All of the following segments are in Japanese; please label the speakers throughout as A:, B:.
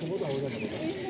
A: 手元
B: は俺が食べた。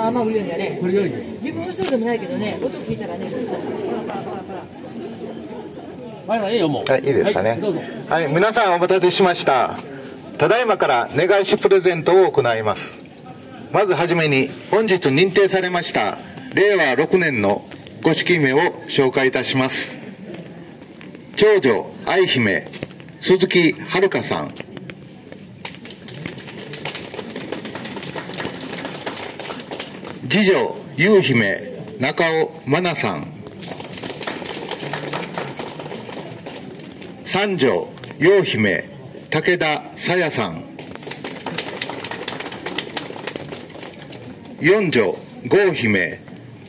C: まあまあ売るようにはね
A: これよいで
C: 自分はそうでもないけどね音聞いたらねほらほらほらほら
A: はいはいいいよもう
D: はい、いいですかね
A: はい、どうぞ。
D: はい、皆さんお待たせしました。ただいまから願いしプレゼントを行います。まずはじめに、本日認定されました、令和6年のご式名を紹介いたします。長女、愛姫、鈴木遥さん。次女、優姫、中尾真奈さん。三女陽姫武田さやさん。四女郷姫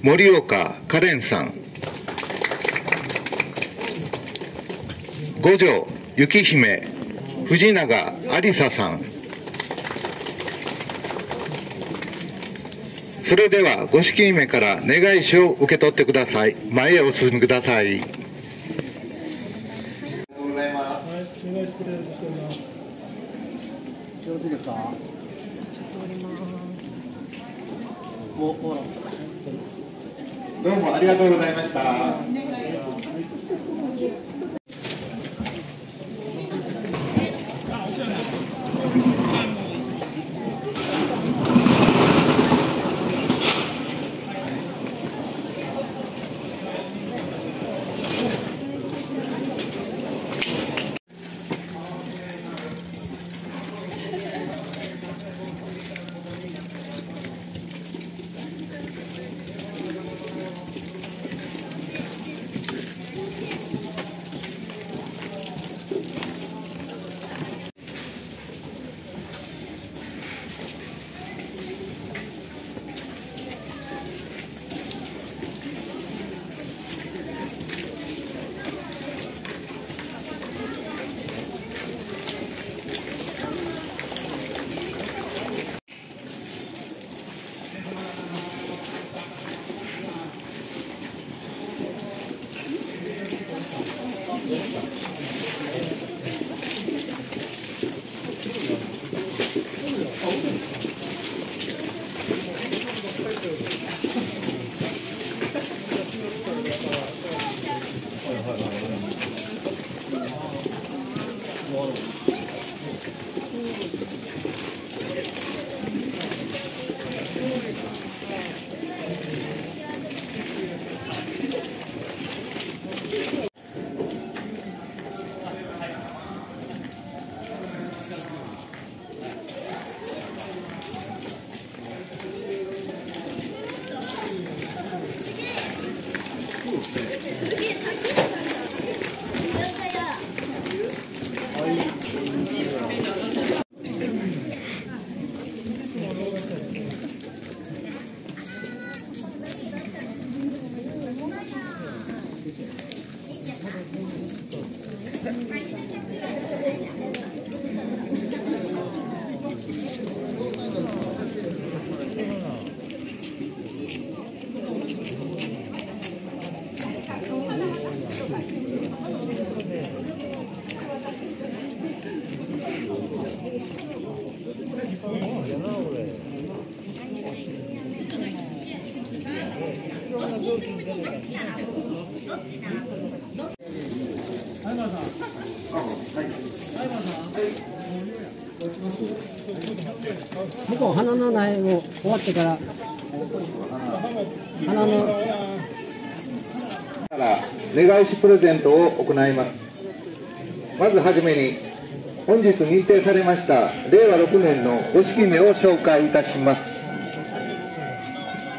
D: 森岡カレンさん。五女雪姫藤永ありささん。それではご式姫から願い書を受け取ってください。前へお進みください。ありがとうございます
A: お願いしプレゼントしております。よろしいですかおほら
D: どうもありがとうございました。
A: 僕は花の苗を終わってから花の
D: からしプレゼントを行います。まずはじめに本日認定されました令和6年の五色目を紹介いたします。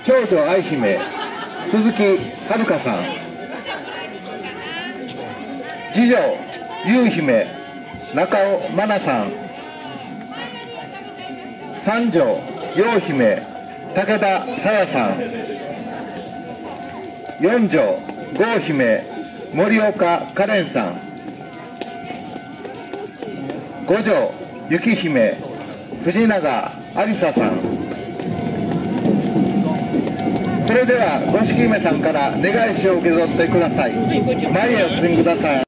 D: 長女愛姫鈴木遥さん。次女優姫中尾真奈さん。三女陽姫武田沙耶さん。四女郷姫森岡カレンさん。五女雪姫藤永有沙さん。それでは五色姫さんから願いしを受け取ってください。前へお進みください。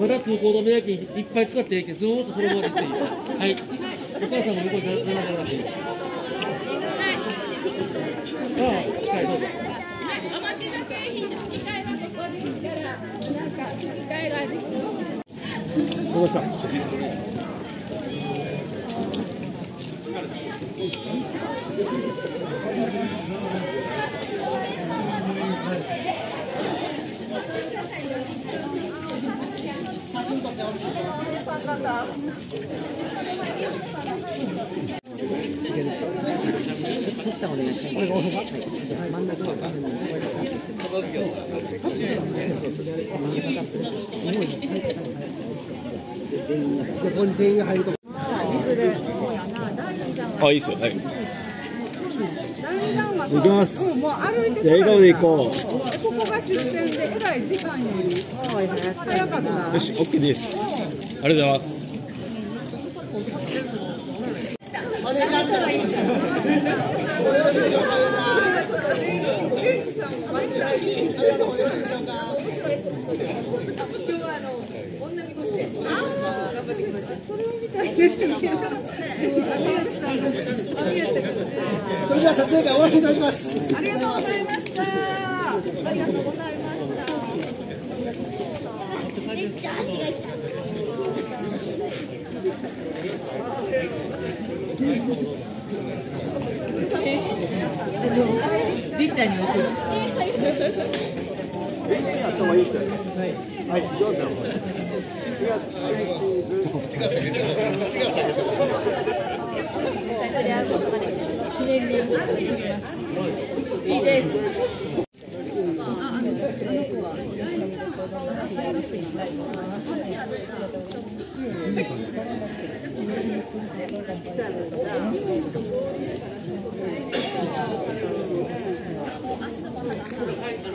E: まだ通行止めだけいっぱい使っていいけんずーっとそのまで行っていいはい。お母さんも横に並んでもらっていいああはいどうぞ
B: お待ちの景品の2階はここですか、あ、
F: いいっすよ。はい。
G: 行きます。じゃあ笑顔で行こ
H: ここが出店でえらい時間より早かった
G: う。よし、オッケーです。ありがとうございます。
A: それでは撮影会終わらせていただきます
H: ありがとうございました
B: ありがとうございました。めっちゃ足が痛い。
C: りっちゃんに送る。記念に送ってきます。いいです。
B: 足とかならさ。